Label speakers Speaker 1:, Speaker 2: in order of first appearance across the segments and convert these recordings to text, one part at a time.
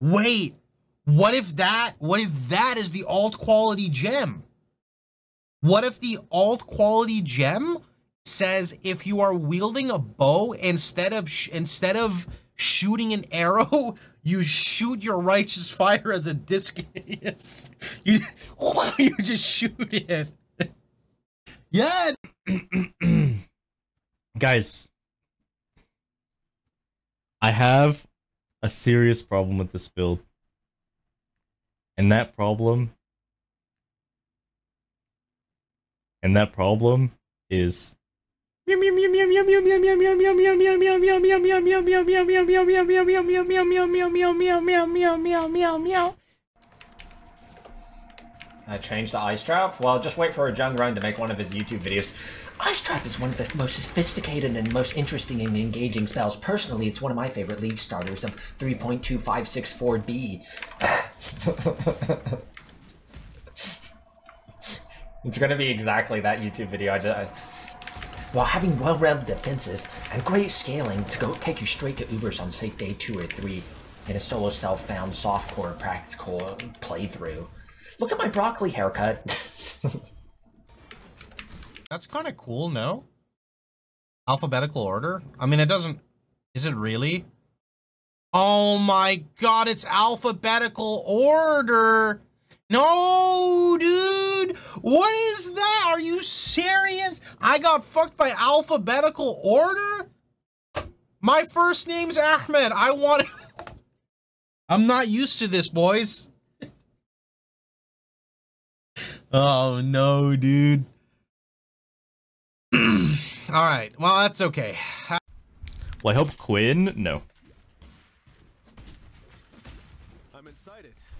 Speaker 1: Wait, what if that, what if that is the alt quality gem? What if the alt quality gem says if you are wielding a bow instead of instead of shooting an arrow, you shoot your righteous fire as a discus. you you just shoot it. yeah.
Speaker 2: Guys, I have a serious problem with this build. And that problem and that problem is Uh,
Speaker 3: I changed the ice trap? Well, just wait for a Jungroan to make one of his YouTube videos. Ice Trap is one of the most sophisticated and most interesting and engaging spells. Personally, it's one of my favorite league starters of 3.2564B. it's gonna be exactly that YouTube video I just... I... While having well-rounded defenses and great scaling to go take you straight to Ubers on safe day 2 or 3 in a solo self-found softcore practical playthrough. Look at my broccoli haircut.
Speaker 1: That's kind of cool, no? Alphabetical order? I mean, it doesn't... Is it really? Oh my god, it's alphabetical order! No, dude! What is that? Are you serious? I got fucked by alphabetical order? My first name's Ahmed. I want... I'm not used to this, boys. Oh, no, dude. All right. Well, that's okay.
Speaker 2: Well, I hope Quinn. No. I'm inside excited.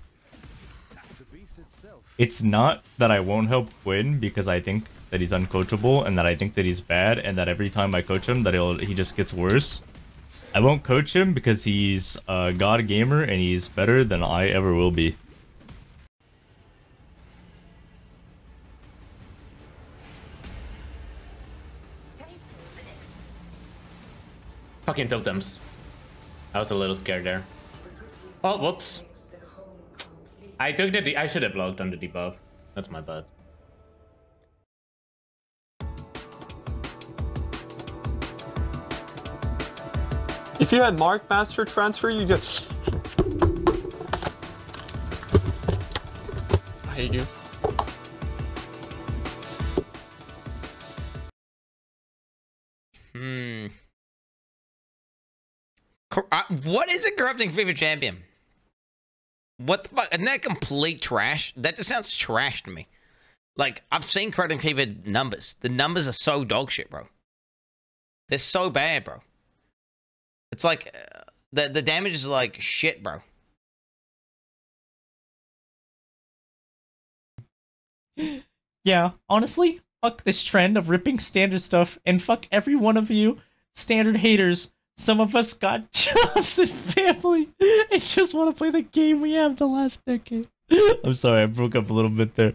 Speaker 2: It's not that I won't help Quinn because I think that he's uncoachable and that I think that he's bad and that every time I coach him that he'll he just gets worse. I won't coach him because he's a god gamer and he's better than I ever will be.
Speaker 4: Fucking totems. I was a little scared there. Oh, whoops. I took the. I should have blocked on the debuff. That's my bad.
Speaker 5: If you had Mark Master transfer, you get. I hate you.
Speaker 6: What is a corrupting Fever champion? What the fuck? Isn't that complete trash? That just sounds trash to me. Like, I've seen corrupting Fever numbers. The numbers are so dog shit, bro. They're so bad, bro. It's like, uh, the, the damage is like shit, bro.
Speaker 7: Yeah, honestly, fuck this trend of ripping standard stuff and fuck every one of you standard haters some of us got jobs and family and just want to play the game we have the last decade.
Speaker 2: I'm sorry, I broke up a little bit there.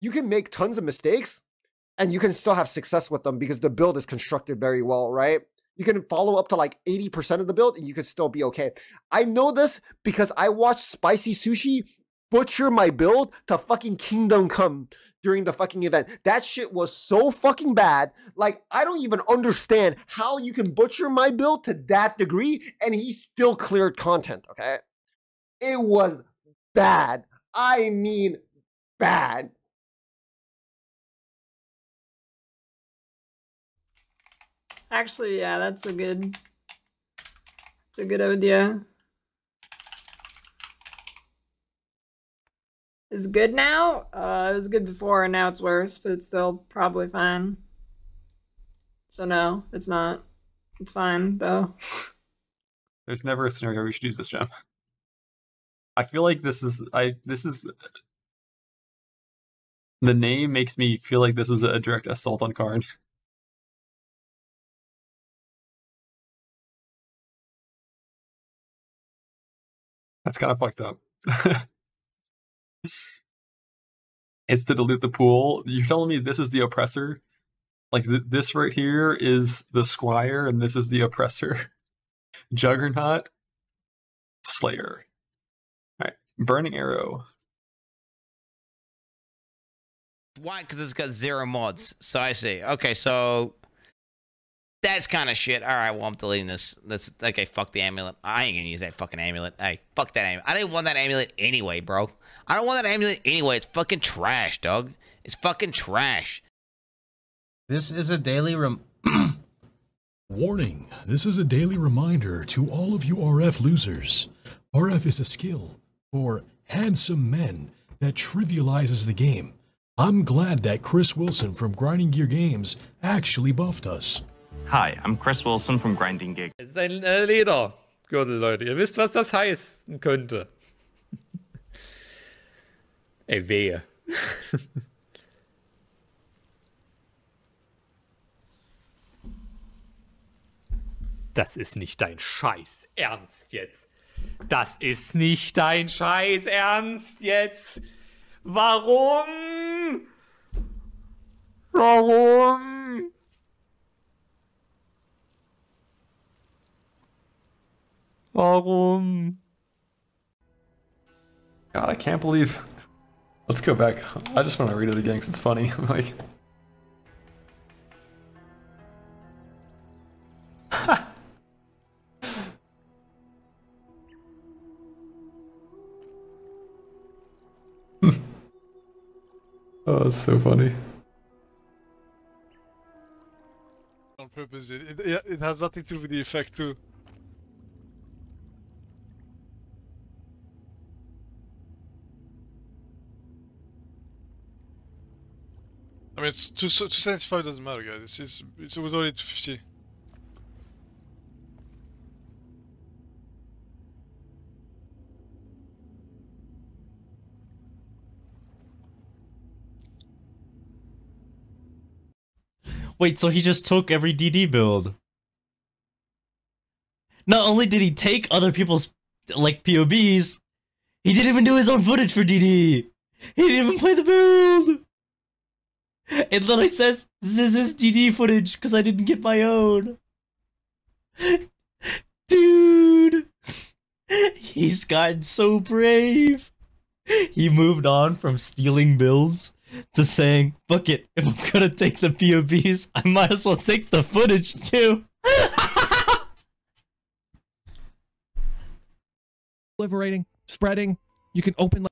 Speaker 8: you can make tons of mistakes and you can still have success with them because the build is constructed very well, right? You can follow up to like 80% of the build and you can still be okay. I know this because I watched Spicy Sushi butcher my build to fucking Kingdom Come during the fucking event. That shit was so fucking bad. Like, I don't even understand how you can butcher my build to that degree and he still cleared content, okay? It was bad. I mean, bad.
Speaker 9: Actually, yeah, that's a good, it's a good idea. Is good now. Uh, it was good before, and now it's worse, but it's still probably fine. So no, it's not. It's fine though.
Speaker 5: There's never a scenario we should use this gem. I feel like this is I this is the name makes me feel like this was a direct assault on Carn. That's kind of fucked up. it's to dilute the pool. You're telling me this is the oppressor Like th- this right here is the squire, and this is the oppressor. Juggernaut, Slayer. All right, Burning Arrow.
Speaker 6: Why? Because it's got zero mods. So I see. Okay, so that's kind of shit. All right, well I'm deleting this. That's okay. Fuck the amulet. I ain't gonna use that fucking amulet. Hey, fuck that amulet. I didn't want that amulet anyway, bro. I don't want that amulet anyway. It's fucking trash, dog. It's fucking trash.
Speaker 1: This is a daily rem.
Speaker 10: Warning this is a daily reminder to all of you RF losers. RF is a skill for handsome men that trivializes the game. I'm glad that Chris Wilson from Grinding Gear Games actually buffed us.
Speaker 11: Hi, I'm Chris Wilson from Grinding Gear.
Speaker 12: Es ist ein äh, Ledergürtel, Leute. Ihr wisst, was das heißen könnte. Ey, wehe. Das ist nicht dein Scheiß Ernst jetzt. Das ist nicht dein Scheiß Ernst jetzt. Warum? Warum? Warum?
Speaker 5: God, I can't believe. Let's go back. I just want to read it again because it's funny. like. oh, that's so funny.
Speaker 13: on purpose. It, it, it has nothing to do with the effect too. I mean, it's 2, 275 doesn't matter, guys. It's, it's, it's it was only 250.
Speaker 7: Wait, so he just took every DD build. Not only did he take other people's like POBs, he didn't even do his own footage for DD. He didn't even play the build. It literally says this is DD footage because I didn't get my own. Dude, he's gotten so brave. He moved on from stealing builds to saying, fuck it, if I'm gonna take the POBs, I might as well take the footage too.
Speaker 14: proliferating, spreading. You can open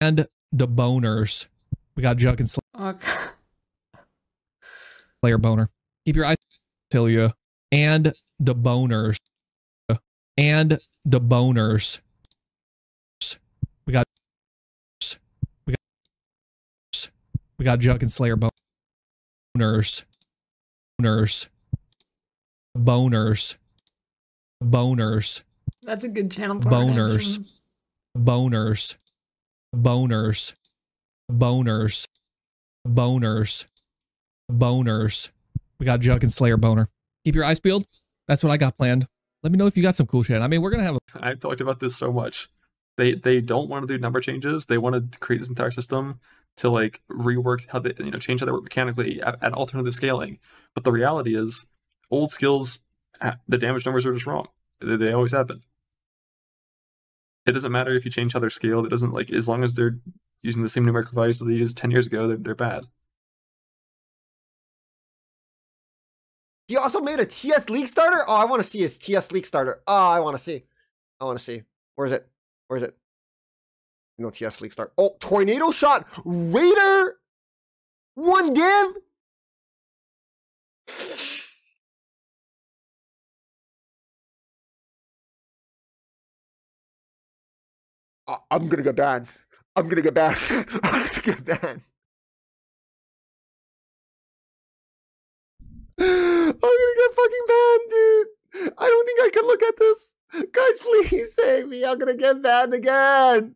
Speaker 14: and the boners. We got Jug and Slayer boner. Keep your eyes tell you and the boners and the boners. We got we got we got Jug and Slayer boners. Boners. Boners. Boners
Speaker 9: That's a good channel.
Speaker 14: boners, boners, boners, boners, boners, boners. We got Jug and Slayer boner. Keep your eyes peeled. That's what I got planned. Let me know if you got some cool shit. I mean, we're gonna have a
Speaker 5: I've talked about this so much. They they don't want to do number changes. They want to create this entire system to like rework how they you know change how they work mechanically, add, add alternative scaling. But the reality is, old skills, uh, the damage numbers are just wrong. They, they always happen. It doesn't matter if you change how they're scaled. It doesn't like as long as they're using the same numerical values that they used ten years ago. They're they're bad.
Speaker 8: He also made a TS League starter. Oh, I want to see his TS League starter. Oh, I want to see. I want to see. Where's it? Where's it? No TS League start. Oh, tornado shot Raider. One give. I'm gonna go banned. I'm gonna get banned. I'm gonna get banned. I'm gonna get fucking banned, dude. I don't think I can look at this. Guys, please save me. I'm gonna get banned again.